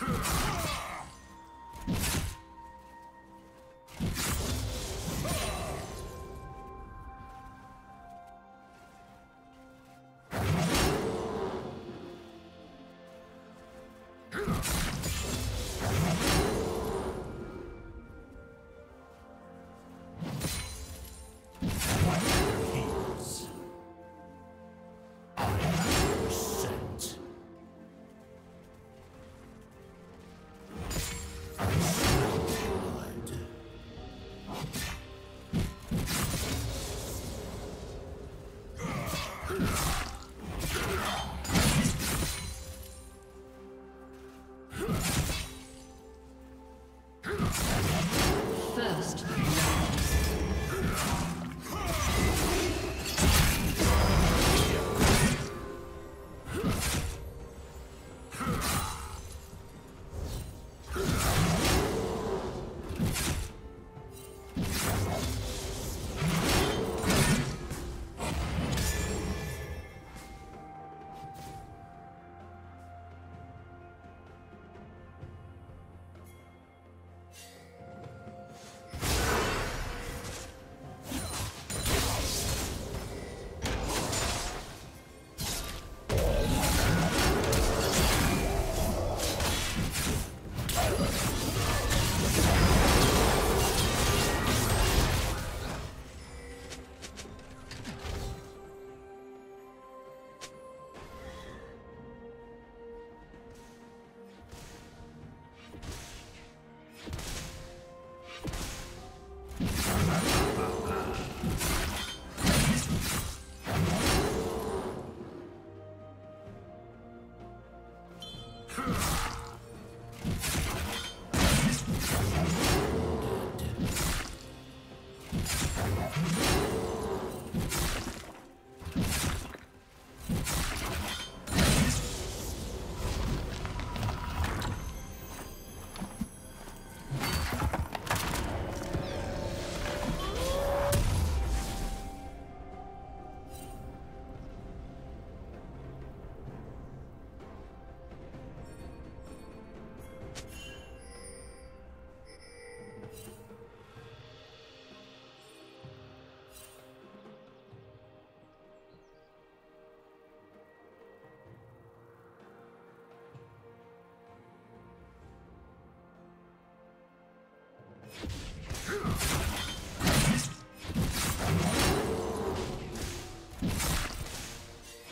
Huh.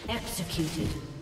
Executed.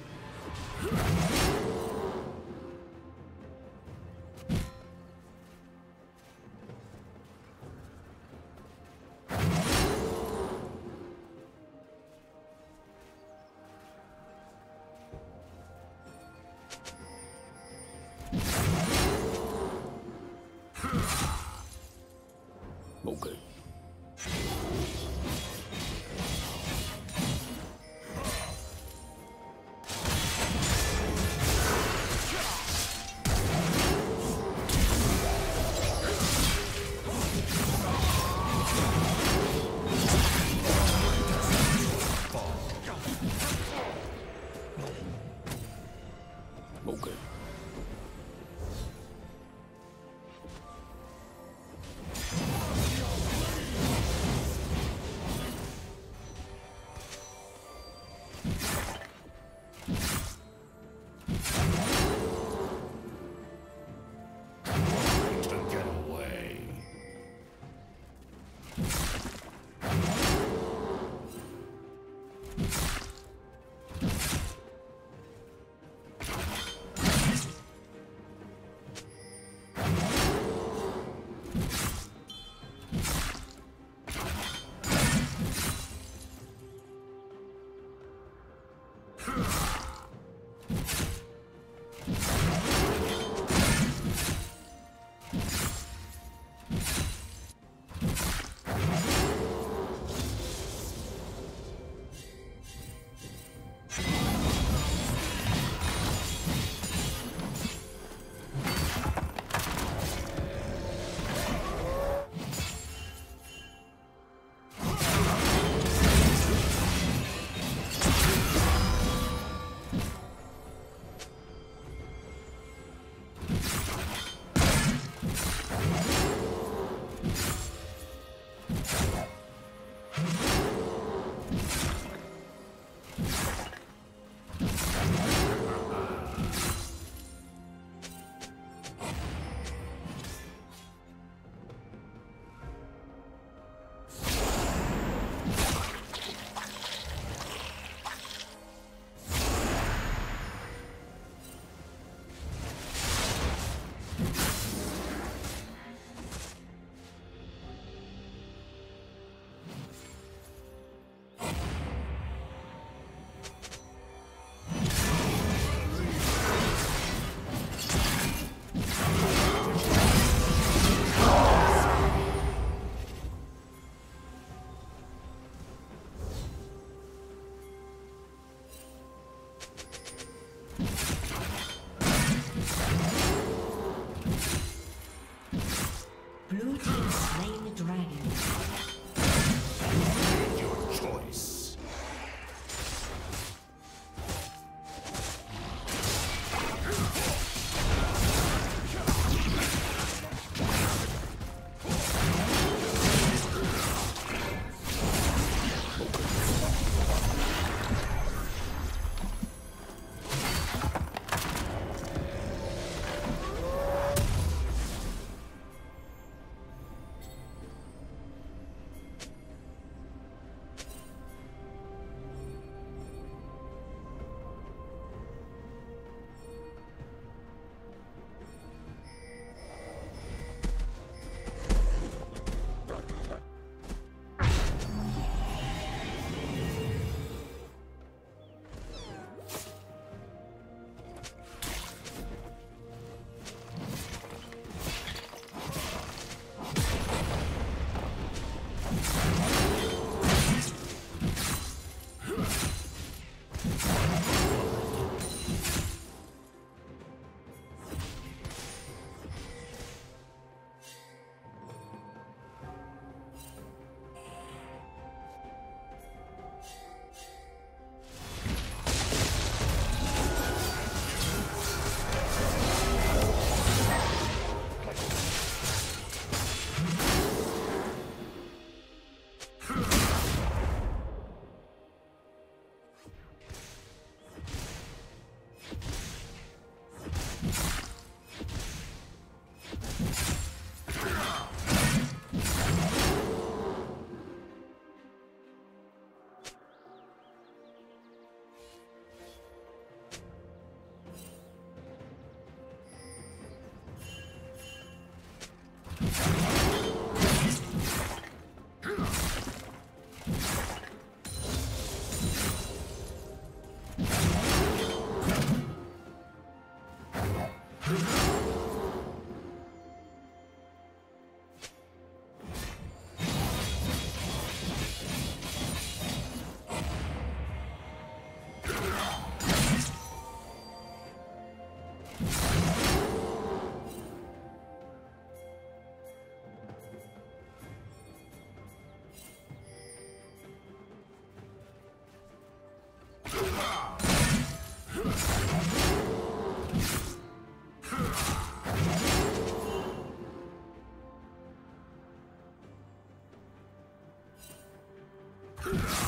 Yeah.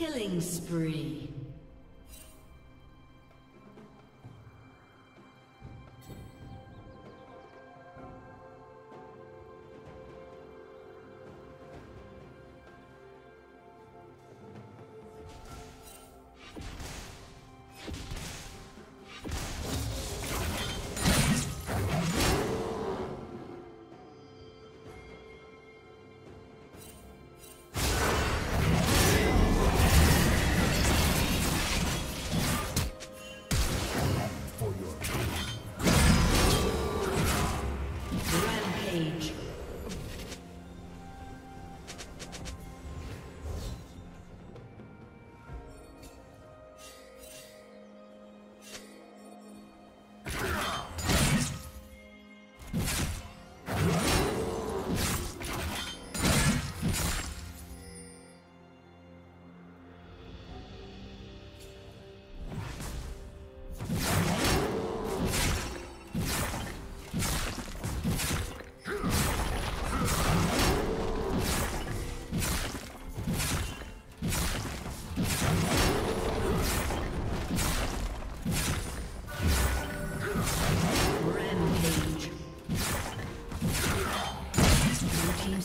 Killing spree.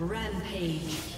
Rampage.